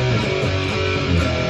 Música